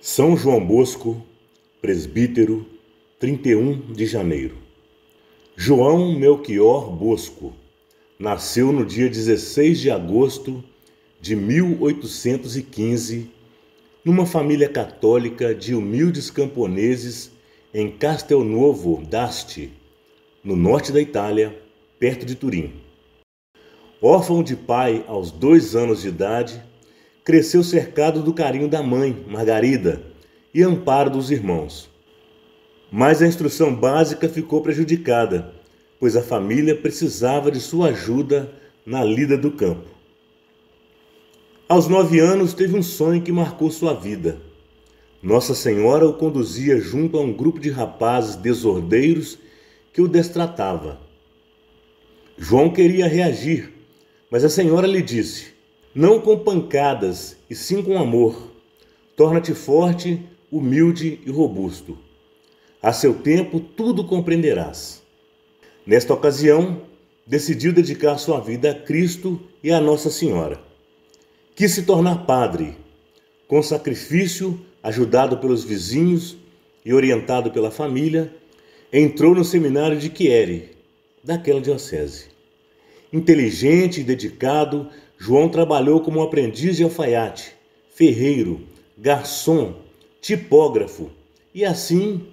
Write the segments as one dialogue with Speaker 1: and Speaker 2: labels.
Speaker 1: São João Bosco, presbítero, 31 de janeiro. João Melchior Bosco nasceu no dia 16 de agosto de 1815, numa família católica de humildes camponeses em Castelnuovo d'Asti, no norte da Itália, perto de Turim. Órfão de pai aos dois anos de idade, cresceu cercado do carinho da mãe, Margarida, e amparo dos irmãos. Mas a instrução básica ficou prejudicada, pois a família precisava de sua ajuda na lida do campo. Aos nove anos, teve um sonho que marcou sua vida. Nossa Senhora o conduzia junto a um grupo de rapazes desordeiros que o destratava. João queria reagir, mas a Senhora lhe disse: Não com pancadas, e sim com amor. Torna-te forte, humilde e robusto. A seu tempo tudo compreenderás. Nesta ocasião, decidiu dedicar sua vida a Cristo e a Nossa Senhora. Quis se tornar padre, com sacrifício, ajudado pelos vizinhos e orientado pela família, entrou no seminário de Chieri, daquela diocese. Inteligente e dedicado, João trabalhou como aprendiz de alfaiate, ferreiro, garçom, tipógrafo e assim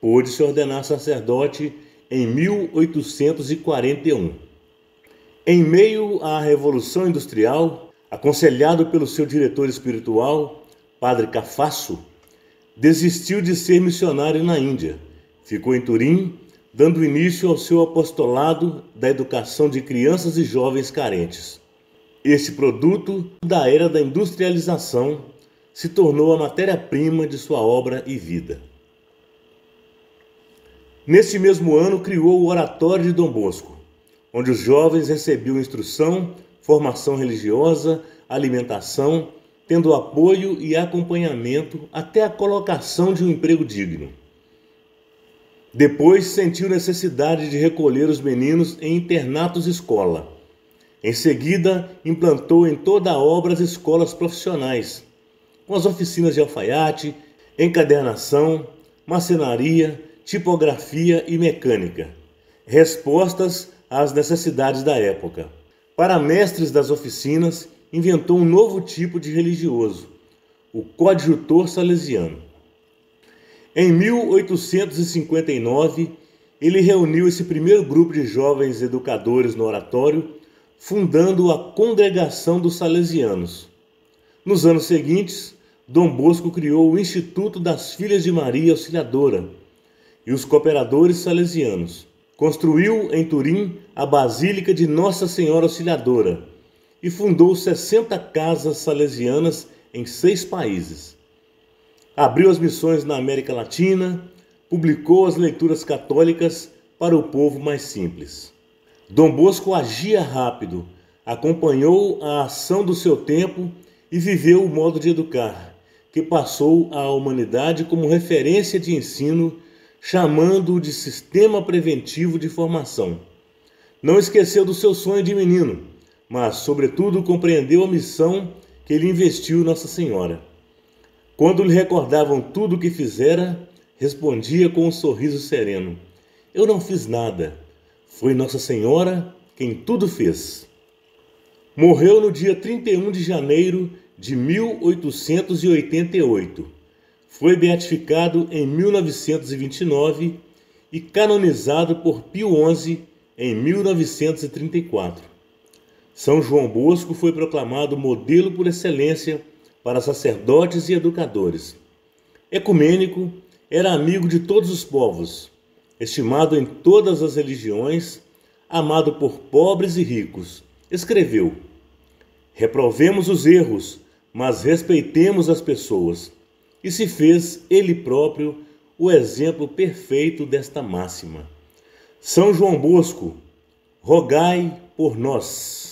Speaker 1: pôde se ordenar sacerdote em 1841. Em meio à Revolução Industrial, aconselhado pelo seu diretor espiritual, Padre Cafasso, desistiu de ser missionário na Índia. Ficou em Turim, dando início ao seu apostolado da educação de crianças e jovens carentes. Esse produto da era da industrialização se tornou a matéria-prima de sua obra e vida. Neste mesmo ano, criou o Oratório de Dom Bosco, onde os jovens recebiam instrução, formação religiosa, alimentação, tendo apoio e acompanhamento até a colocação de um emprego digno. Depois sentiu necessidade de recolher os meninos em internatos escola. Em seguida, implantou em toda a obra as escolas profissionais, com as oficinas de alfaiate, encadernação, macenaria, tipografia e mecânica, respostas às necessidades da época. Para mestres das oficinas, inventou um novo tipo de religioso, o coadjutor salesiano. Em 1859, ele reuniu esse primeiro grupo de jovens educadores no oratório, fundando a Congregação dos Salesianos. Nos anos seguintes, Dom Bosco criou o Instituto das Filhas de Maria Auxiliadora e os Cooperadores Salesianos. Construiu em Turim a Basílica de Nossa Senhora Auxiliadora e fundou 60 casas salesianas em seis países. Abriu as missões na América Latina, publicou as leituras católicas para o povo mais simples. Dom Bosco agia rápido, acompanhou a ação do seu tempo e viveu o modo de educar, que passou à humanidade como referência de ensino chamando-o de sistema preventivo de formação. Não esqueceu do seu sonho de menino, mas, sobretudo, compreendeu a missão que ele investiu Nossa Senhora. Quando lhe recordavam tudo o que fizera, respondia com um sorriso sereno: Eu não fiz nada. Foi Nossa Senhora quem tudo fez. Morreu no dia 31 de janeiro de 1888 foi beatificado em 1929 e canonizado por Pio XI em 1934. São João Bosco foi proclamado modelo por excelência para sacerdotes e educadores. Ecumênico, era amigo de todos os povos, estimado em todas as religiões, amado por pobres e ricos. Escreveu: Reprovemos os erros, mas respeitemos as pessoas e se fez ele próprio o exemplo perfeito desta máxima. São João Bosco, rogai por nós.